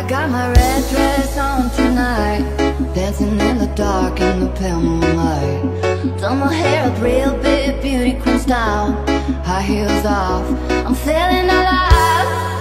I got my red dress on tonight Dancing in the dark in the pale moonlight. Done my hair up real big, beauty queen style High heels off, I'm feeling alive.